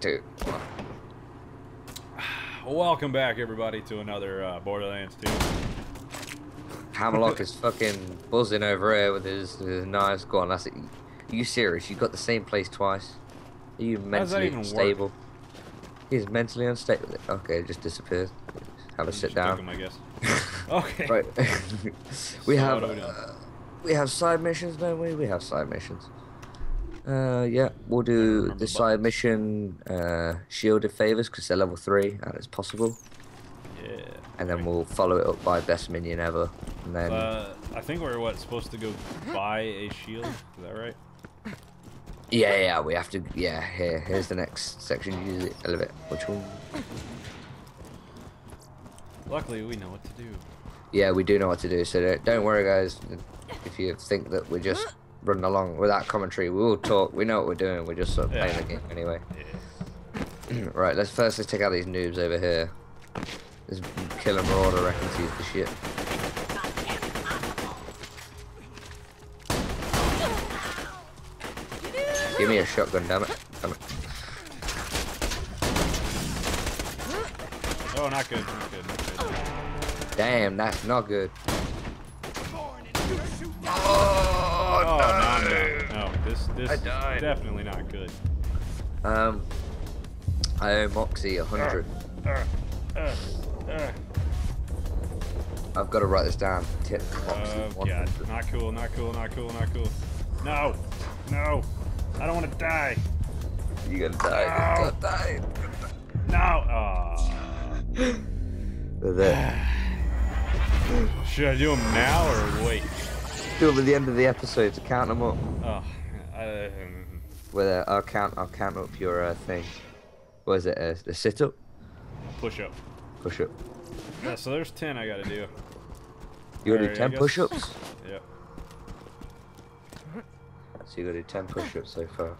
two. Welcome back, everybody, to another uh, Borderlands 2. Hammerlock is fucking buzzing over here with his, his knives. Go on, that's it. Are you serious? You got the same place twice? Are you mentally even work? unstable? He's mentally unstable. Okay, just disappeared. Have a sit down. him, I guess. okay. Right. we So have we uh, we have side missions, don't we? We have side missions. Uh, yeah, we'll do the side mission uh, shielded favors because they're level three and it's possible, Yeah. and then we'll follow it up by best minion ever, and then Uh, I think we're what supposed to go buy a shield. Is that right? yeah, yeah, we have to. Yeah, here, here's the next section. Use it, elevate. Which one? Luckily, we know what to do. Yeah, we do know what to do. So don't, don't worry, guys. If you think that we're just running along without commentary, we will talk. We know what we're doing. We're just sort of playing Yeah. the game anyway. Yeah. right, let's first let's take out these noobs over here. This killer marauder reckons he's the shit. Give me a shotgun, damn it. Damn it. Oh, not good. Not good. Not good. Damn, that's not good. Oh, no, no, no. This, this I is died. definitely not good. Um, I owe Moxxi a hundred. Uh, uh, uh, I've got to write this down. Tip Moxxi uh, one yeah, not cool, not cool, not cool, not cool. No, no, I don't want to die. You gotta die. You gotta die. No. Aw. They're there. Should I do them now or wait? Do them at the end of the episode to count them up. Oh, I, With uh, I'll count. I'll count up your uh, thing. What is it? Uh, the sit up, push up. push up. Yeah, so there's 10 I gotta do. You gotta do ten push ups. Yep. So you gotta do ten push ups so far.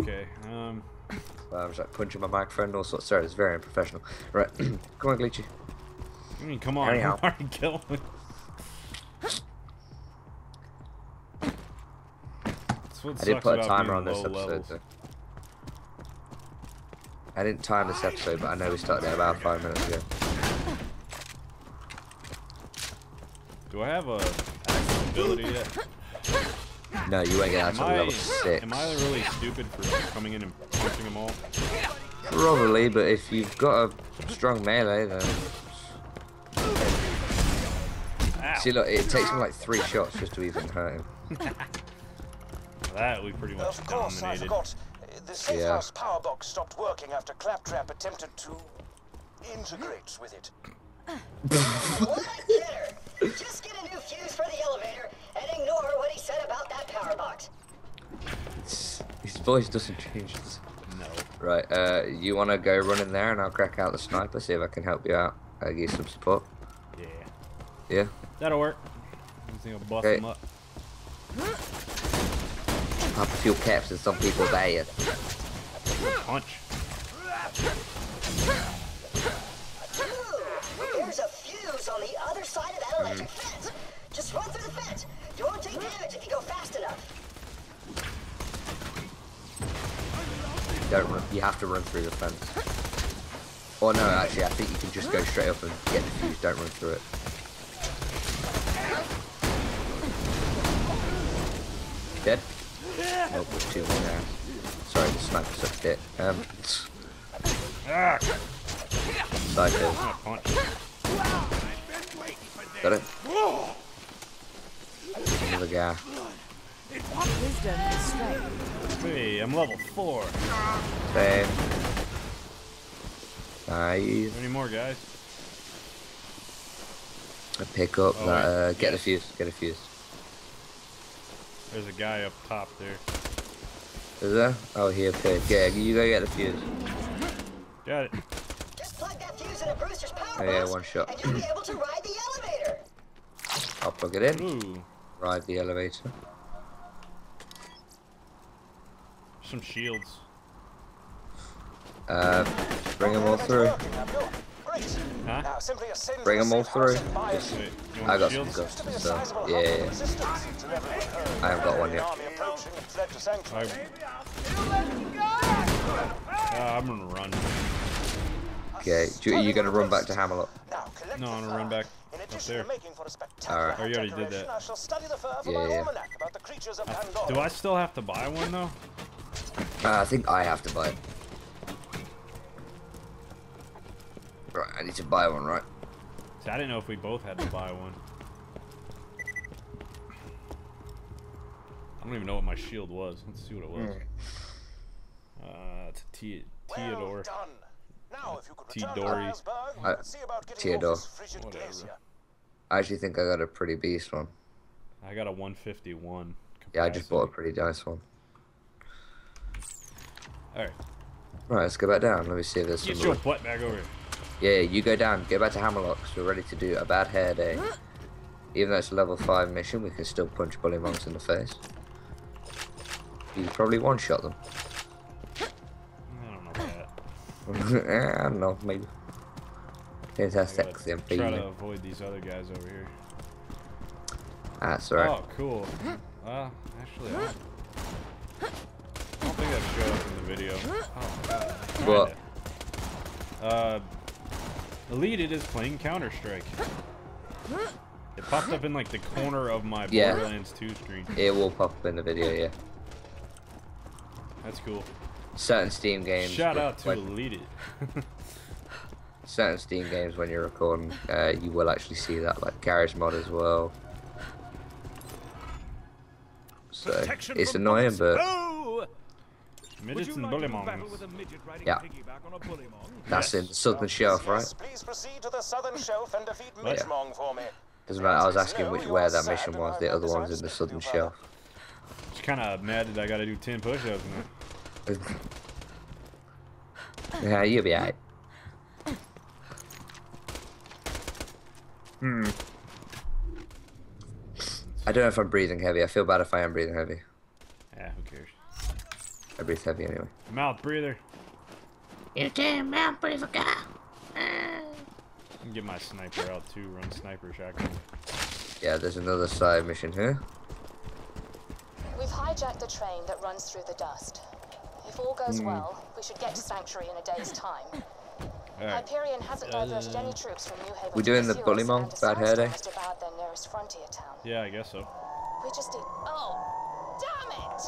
Okay. Um. I was like punching my microphone and all sorts. Sorry, it's very unprofessional. Right, come on, Gleechy. I mean, come on. Anyhow. I'm already killing. That's what I did put a timer on this episode. Though. I didn't time this episode, but I know we started it about five minutes ago. Do I have a ability yet? No, you won't get out I, level six. am I really stupid for coming in and punching them all? Probably, but if you've got a strong melee, then Ow. see, look, it takes me like three shots just to even hurt him. That we pretty much Of course, I forgot. The safe Yeah. house power box stopped working after Claptrap attempted to integrate with it. What a kidder! Just get a new fuse for the elevator and ignore what he said about that power box. It's- His voice doesn't change. No. Right, uh, you want to go run in there and I'll crack out the sniper, see if I can help you out. I'll give you some support. Yeah. Yeah? That'll work. I think I'll bust Okay. them up. Pop a few caps and some people die. Punch. There's a fuse on the other side of that hmm. electric fence. Just run through the fence. You won't take damage if you go fast enough. Don't run. You have to run through the fence. Or no, actually, I think you can just go straight up and get the fuse. Don't run through it. Dead? Nope, there's two more there. Sorry, the sniper sucked it. Um, side hill. Got it? Another guy. Wisdom is strength. Hey, I'm level four. Same. Nice. Any more guys? I pick up Oh, that, uh, get a fuse, get a fuse. There's a guy up top there. Is there? Oh, here, pig. Yeah, you go get the fuse. Got it. Just plug that fuse into Brewster's power Oh, yeah, one shot. and you'll be able to ride the elevator. I'll plug it in. Ooh, Ride the elevator. some shields. Uh, bring them all through. Huh? Bring them all through. Just, I got some ghosts. so. Yeah, yeah. I have got one yet. Uh, I'm gonna run. Okay, are you gonna run back to Hammerlock? No, I'm gonna run back up there. Alright. Oh, you already did that. Yeah, yeah. Do I still have to buy one, though? Uh, I think I have to buy it. Right, I need to buy one, right? See, I didn't know if we both had to buy one. I don't even know what my shield was. Let's see what it was. Uh, it's a T Well Theodore. done. Now, if you could T. Dory. Iceberg, Uh, could see about Theodore. off this frigid Whatever. glacier. I actually think I got a pretty beast one. I got a 151. Yeah, I just bought a pretty nice one. Alright, Right, let's go back down. Let me see if there's get some. your more- butt back over here. Yeah, you go down. Go back to Hammerlock. 'cause we're ready to do a bad hair day. Even though it's a level five mission, we can still punch bullymongs in the face. You could probably one shot them. I don't know that. I don't know, maybe. How sexy I'm try to avoid these other guys over here. That's alright. Oh, cool. Uh, actually, I don't, think that showed up in the video. Oh, God. What? Uh, Elite is playing Counter Strike. It popped up in like the corner of my Yeah. Borderlands 2 screen. It will pop up in the video, yeah. That's cool. Certain Steam games. Shout out to when- Elite. certain Steam games when you're recording, uh, you will actually see that, like Garry's Mod as well. So Protection it's annoying, but Oh! Would Midgets and like bully to do battle mongs. with a midget riding Yeah. piggyback on a bully mong? that's in the Southern Shelf, right? Please proceed to the southern shelf and defeat Midgemong for me. Doesn't matter. I was asking which you where that mission was. The have other one's in the decided to Southern do Shelf. Just kind of mad that I got to do 10 push-ups now. yeah, you'll be alright. Hmm. I don't know if I'm breathing heavy. I feel bad if I am breathing heavy. Yeah, who cares? I breathe heavy anyway. Mouth breather. You damn mouth breather guy. I get my sniper out too. Run sniper shotgun. Yeah, there's another side mission here. We've hijacked the train that runs through the dust. If all goes Hmm. well, we should get to Sanctuary in a day's time. Alright. Hyperion hasn't diverted any troops from New Haven We're doing the pursue Bully us, Monk bad hair day? Assarston has devoured their nearest frontier town. Yeah, I guess so. We just need. Oh, damn it!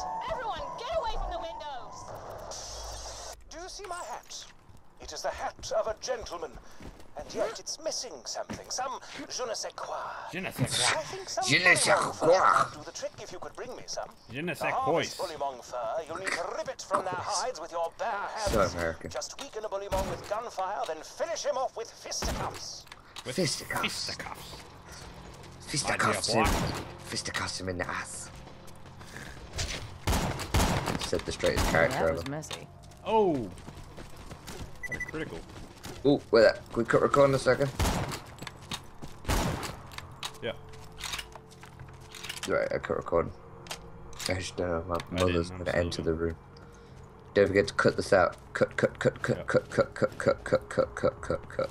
See my hat? It is the hat of a gentleman. And yet it's missing something. Some je ne sais quoi. Je ne sais I think some Je ne sais quoi. do the trick if you could bring me some. Je ne To sais harvest quoi. bullymong fur, you'll need to rip it from their hides with your bare hands. So American. Just weaken a bullymong with gunfire, then finish him off with fisticuffs. Fisticuffs. Fisticuffs. Fisticuffs him. Fisticuffs him in the ass. Set the straightest character That ever. was messy. Oh! What a critical. Oh, wait, that. Can we cut recording a second? Yeah. Right, I cut recording. I just know my mother's gonna enter the room. Don't forget to cut this out. Cut, cut, cut, cut, Yeah. cut, cut, cut, cut, cut, cut, cut, cut, cut.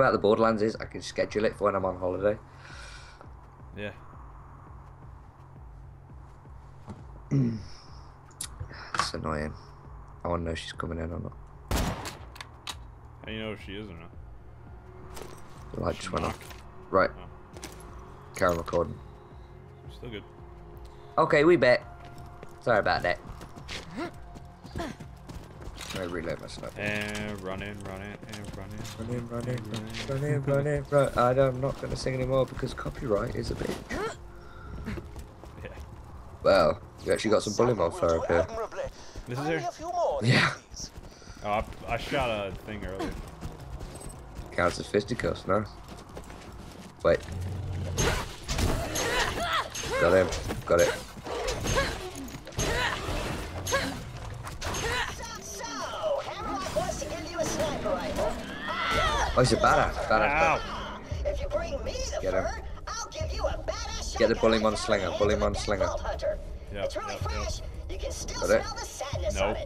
Good thing about the Borderlands is I can schedule it for when I'm on holiday. Yeah. It's annoying. I want to know if she's coming in or not. How do you know if she is or not? The light just went Knock. off. Right. Oh. Carry on recording. Still good. Okay, we bet. Sorry about that. I reload my sniper. Eh, and run in, run in, and run in. Run in, run in, run in, run in, run in. Right, I'm not going to sing anymore because copyright is a bitch. yeah. Well, you actually got some Bullymong fur up here. This is her? Yeah. Oh, I, I shot a thing earlier. Counts as fisticuffs, no? Wait. Got him. Got it. Oh, he's a badass. Badass. Get him. Get the bully slinger. Bully slinger. Yep, yep, yep. Got it? Nope.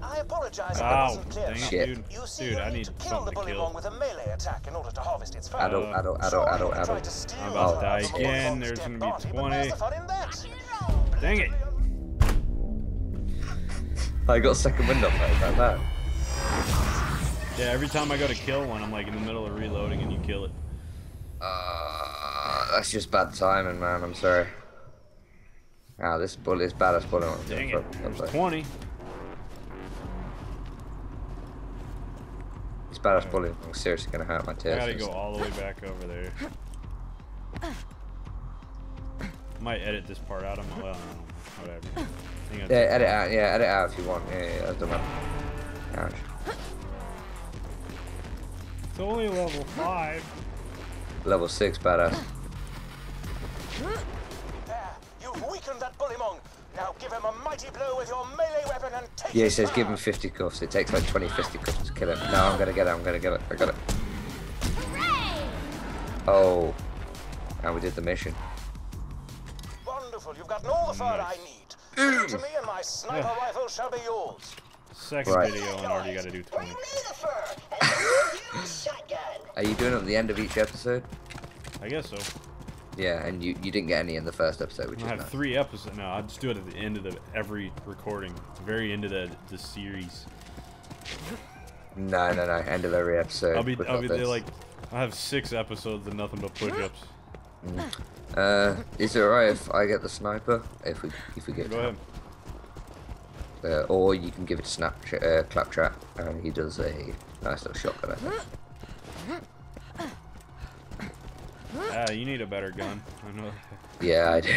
I apologize Ow, dang it, Shit. dude. Dude, I need to kill the bully kill. with a melee attack in order to harvest its. Adult, adult, adult, adult, adult. I'm about to die again. There's gonna be 20. Dang it! I got second wind up like that. Yeah, every time I go to kill one, I'm like in the middle of reloading and you kill it. Uh, that's just bad timing, man. I'm sorry. Ah, this bullet is badass bullet. Dang it. There's 20. This badass bullet. I'm seriously gonna hurt my I gotta go all the way back over there. I Might edit this part out. I'm well, I don't know, whatever. Yeah, edit out. Yeah, edit out if you want. Yeah, yeah, matter. Ouch. It's only level five. Level six, badass. There, you've weakened that bullymong. Now give him a mighty blow with your melee weapon and take Yeah, he says give him 50 cuffs. It takes like 20 fisticuffs to kill him. No, I'm gonna get it. I'm gonna get it. I got it. Oh. And we did the mission. Wonderful, you've gotten all the fur I need. Give to me and my sniper rifle shall be yours. Second Right. video and already gotta do Bring 20. me the fur, and I'll give you the shotgun. Are you doing it at the end of each episode? I guess so. Yeah, and you, you didn't get any in the first episode, which I is have nice. three episodes. No, I'll just do it at the end of the every recording. Very end of the the series. No, no, no. End of every episode. I'll be I'll be there like I have six episodes and nothing but push-ups. Uh, is it alright if I get the sniper? If we if we get Go ahead. Uh, or you can give it to Snap uh, Claptrap, and he does a nice little shotgun. I think. Ah, you need a better gun. I know. Yeah, I do.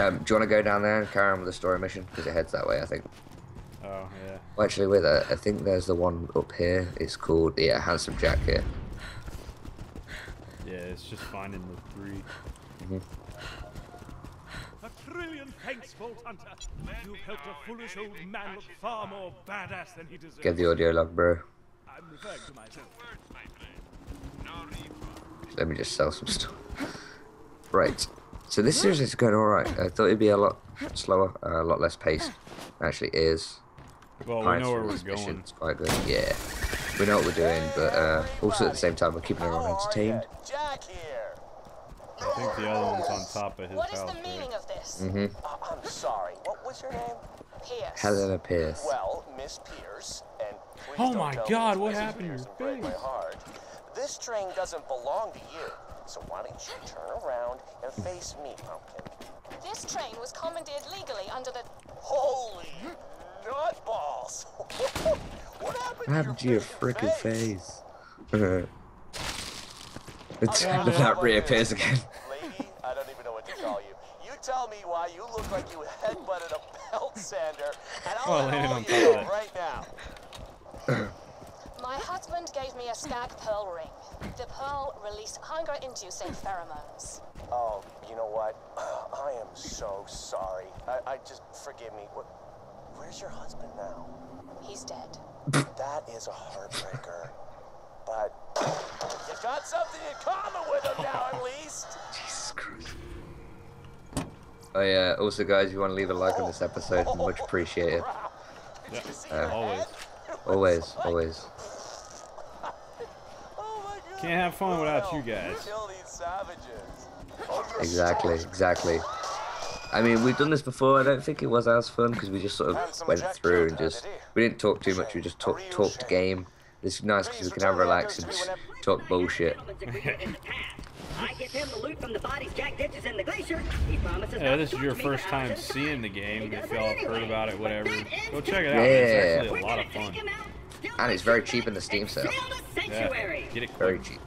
Um, do you want to go down there and carry on with the story mission? Because it heads that way, I think. Oh yeah. Well, actually, wait there. I think there's the one up here. It's called yeah, Handsome Jack here. Yeah, it's just finding the three. A trillion thanks, Vault Hunter. You've helped a foolish old man look far more badass than he deserves. Get the audio log, bro. I'm referring to myself. Let me just sell some stuff. Right. So this series is going alright. I thought it'd be a lot slower, uh, a lot less paced. Actually, it is. Well, we know where we're going. mission's quite good. Yeah. We know what we're doing, but uh, also at the same time, we're keeping everyone entertained. Jack here. I think the other one's on top of his What is house. the meaning of this? Mm-hmm. Uh, I'm sorry. What was your name? Pierce. Helena Pierce. Well, Miss Pierce, and please Oh my God, what happened to your Pierce my face? heart. This train doesn't belong to you. So why don't you turn around and face me, Pumpkin? This train was commandeered legally under the. Holy nutballs! what happened What happened to your freaking face? Uh, it's, Okay, that reappears again. Lady, I don't even know what to call you. You tell me why you look like you headbutted a belt sander, and I'll Oh, let all on you top of know it. right now. My husband gave me a skag pearl ring. The pearl released hunger-inducing pheromones. Oh, you know what? I am so sorry. I, I just forgive me. What, where's your husband now? He's dead. That is a heartbreaker. But you got something in common with him now, at least. Jesus Christ. Oh yeah, also guys, if you want to leave a like on this episode, much appreciated. Yeah, you uh, always. It was Always, always. Oh my God. Can't have fun without you guys. Kill these savages. Exactly, exactly. I mean, we've done this before. I don't think it was as fun because we just sort of went through and just we didn't talk too much. We just talk, talked game. This is nice because we can have relax and just talk bullshit. I give him the loot from the bodies Jack ditches in the glacier. He promises Yeah, this is your first time hours at a seeing the game. If y'all have heard about it, whatever, go check it out. Yeah. It's actually a lot of fun. take him out, still And it's very cheap in the Steam sale. Yeah, get it Very cheap.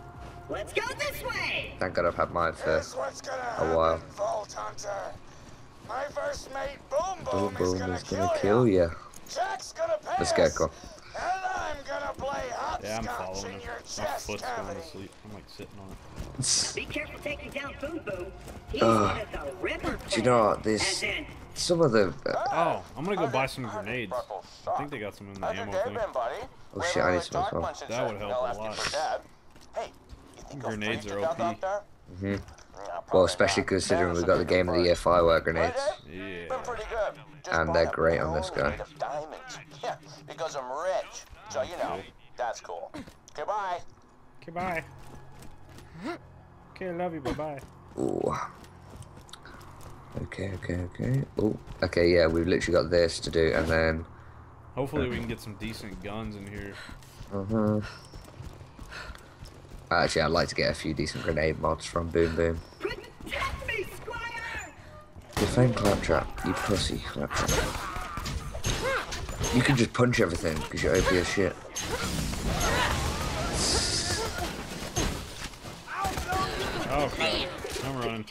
Let's go this way. Thank God I've had mine for Here's what's a while. Vault Hunter. My first mate, Boom Boom Boom, is gonna, is kill, gonna ya. kill you. Jack's gonna pay Let's go, us, Cole. And I'm gonna play Yeah, I'm hopscotch following in him. your My chest foot's going cavity. to sleep. I'm like sitting on it. Be careful taking down Boom Boom. He's Ugh. one of the Ripper Do you know what, this- Some of the uh, Oh, I'm gonna go buy some grenades. I think they got some in the ammo day thing. Oh, shit, I need really some as well. That would help a lot. Hey, you think Grenades are to OP. out there? hmm Well, especially considering we've got the game of the year firework grenades. Yeah. Been pretty good. Just And they're great on this guy. Diamonds. Yeah, because I'm rich. So you know, that's cool. Goodbye. Okay, bye. Okay, I love you. Bye bye. Ooh. Okay, okay, okay. Oh, okay, yeah, we've literally got this to do, and then. Hopefully, we can get some decent guns in here. Uh huh. Actually, I'd like to get a few decent grenade mods from Boom Boom. Me, Defend Claptrap, you pussy Claptrap. You can just punch everything because you're OP as shit. Oh. I'm running.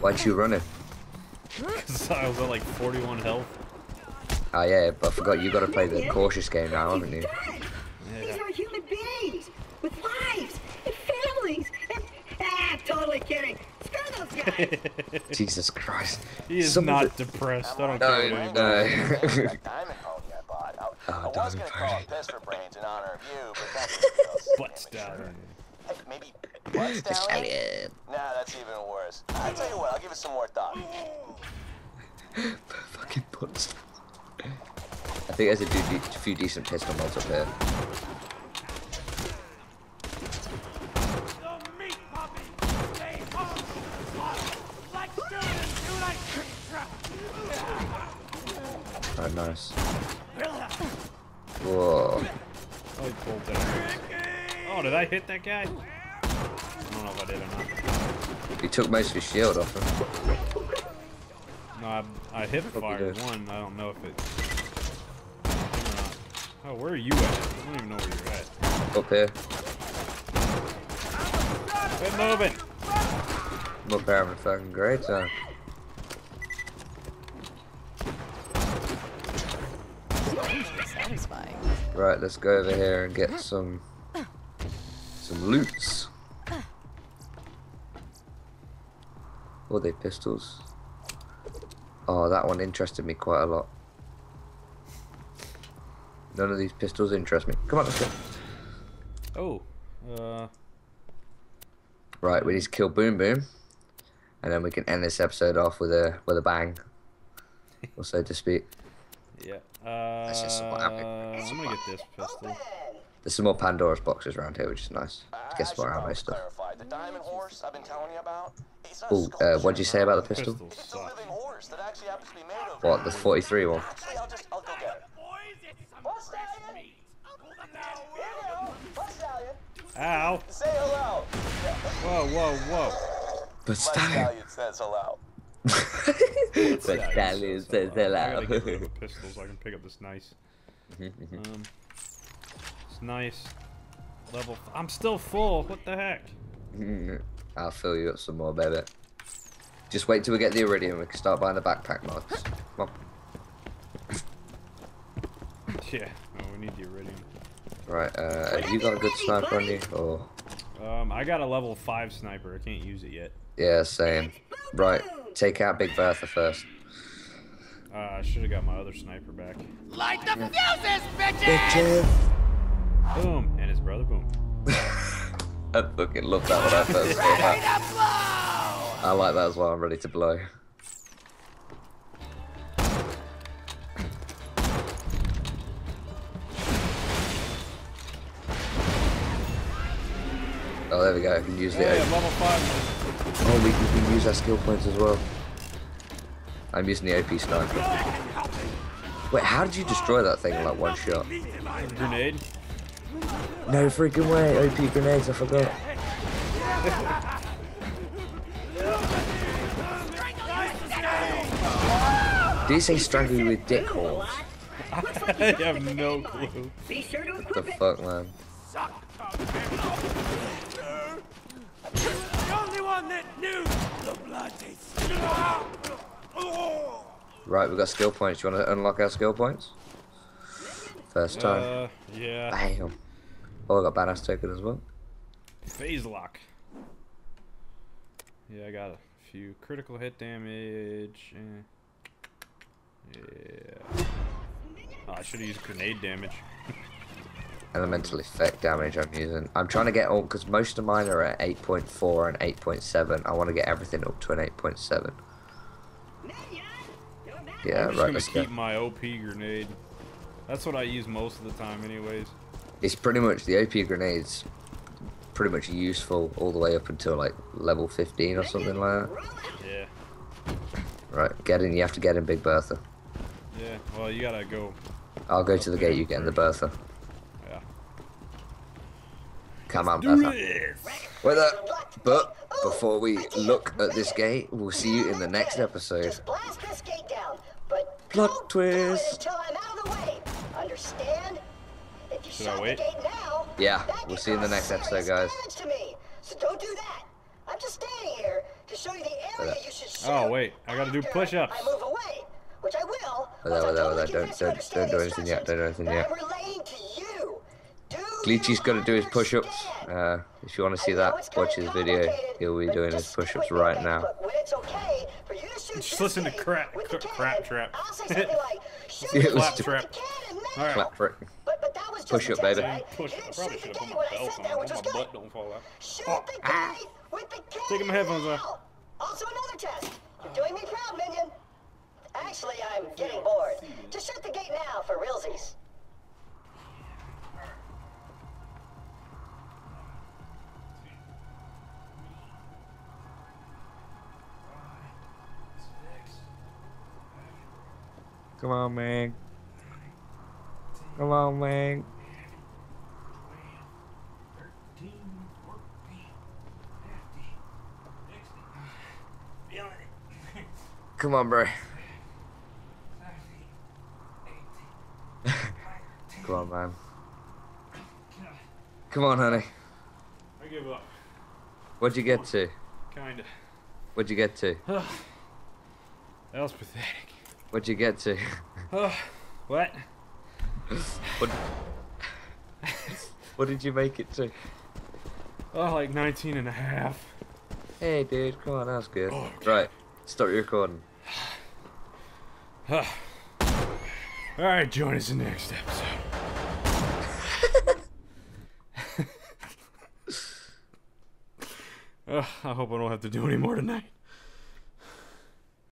Why'd you run it? Because I was at like 41 health. Oh yeah, but I forgot you got to play the cautious game now, haven't you? These are human beings with lives and families. And, ah, totally kidding. Screw those guys. Jesus Christ. He is Some not it- depressed. I don't No, care what no. That diamond pony I bought. Oh, I was diamond gonna call pony. it Pester Brains in honor of you, but that's Butt stallion. Hey, maybe butt stallion? Stallion. Nah, that's even worse. I tell you what, I'll give it some more thought. Fucking puts. I think there's a few, de- few decent pistol mods up here. The meat puppy! Stay home! Like students who like Oh, nice. Whoa. Oh, he pulled that. Oh, did I hit that guy? I don't know if I did or not. He took most of his shield off him. No, I, I hip Hope you fired did. one. I don't know if it. hit or not. Oh, where are you at? I don't even know where you're at. Up here. Quit moving! I'm up here having a fucking great time. Satisfying. Right, let's go over here and get some some loots. What are they pistols? Oh, that one interested me quite a lot. None of these pistols interest me. Come on, let's go. Oh, uh, Right, we need to kill Boom Boom, and then we can end this episode off with a with a bang, or so to speak. yeah. Uh, just what happened. I'm gonna get this pistol. There's some more Pandora's boxes around here, which is nice. To get some more ammo stuff. clarify. The diamond horse I've been telling you about, it's not a Oh, uh, what'd you say about the pistol? Pistols It's a suck. living horse that actually happens to be made of. What, the 43 one? Actually, I'll just, I'll go get it. Boys, it's some What's that? meat. Pull the Here now, you go. Butt stallion. Ow! Say hello. Whoa, whoa, whoa! But My stallion says hello. But Stallion says I gotta hello. get rid of the pistol so I can pick up this nice. Um, it's nice. Level. F- I'm still full. What the heck? I'll fill you up some more, baby. Just wait till we get the Eridium. We can start buying the backpack mods. Come on. Yeah. Oh, we need the Eridium. Right, uh, have you got a good sniper on you? Or Um, I got a level five sniper. I can't use it yet. yeah, same. Right, take out Big Bertha first. Uh, I should have got my other sniper back. Light the fuses, bitches! Boom, and his brother. Boom. I fucking love that when I first saw that. I like that as well. I'm ready to blow. Oh, there we go. I can use the. Hey, I'm level five. Oh, we can, we can use our skill points as well. I'm using the OP sniper. Wait, how did you destroy that thing in like one shot? Grenade. No freaking way! OP grenades, I forgot. Did you say strangle with dick horns? I have no clue. Be sure to The fuck, man? The only one that knew the blood. Right, we got skill points. You want to unlock our skill points? First time. Uh, yeah. Bam. Oh, I got badass token as well. Phase lock. Yeah, I got a few critical hit damage. eh. Yeah. Oh, I should have used grenade damage. elemental effect damage I'm using. I'm trying to get all because most of mine are at 8.4 and 8.7. I want to get everything up to an 8.7. Yeah, I'm just right. gonna keep go. my OP grenade. That's what I use most of the time, anyways. It's pretty much the OP grenades. Pretty much useful all the way up until like level 15 or something like that. Yeah. Right, get in. You have to get in, Big Bertha. Yeah. Well, you gotta go. I'll go to the gate. You get in the Bertha. Yeah. Come on, Bertha. this. Wait there. But before we look at this gate, we'll see you in the next episode. Just blast this gate down, but Plot don't do it twist. Should I wait? the gate now, Yeah, we'll see you in the next episode, guys. damage to me. So don't do that. I'm just standing here to show you the area you should shoot. Oh, wait, I gotta do push-ups. I move away, which I will. Wait once there, I'm wait there, totally wait there. convinced Don't- don't- don't do anything yet, don't do anything yet. I'm relaying to you. Do Gleechy's you gonna do his push-ups. Uh, if you want to see that, watch his video. He'll be doing his push-ups right now. But when it's okay for you to shoot Just listen to crap- with the cra- cannon, crap trap. I'll say something like, shoot It it was trap. Alright. Clap for it. But, but that was just Push up, baby. Push. You I probably should have put my belt on. that, I which hope my good. butt don't fall out. Shoot Oh. the ah. gate with the cannon Taking my headphones off. Also another test. You're doing me proud, minion. Actually, I'm getting bored. Just shut the gate now for realsies. Come on, man. Come on, man. Come on, bro. Come on, man. Come on, honey. I give up. What'd you get to? Kinda. What'd you get to? That was pathetic. What'd you get to? Oh, what? What, what did you make it to? Oh, like 19 and a half. Hey, dude, come on, that's good. Oh, right, stop your recording. All right, join us in the next episode. Ugh, I hope I don't have to do any more tonight.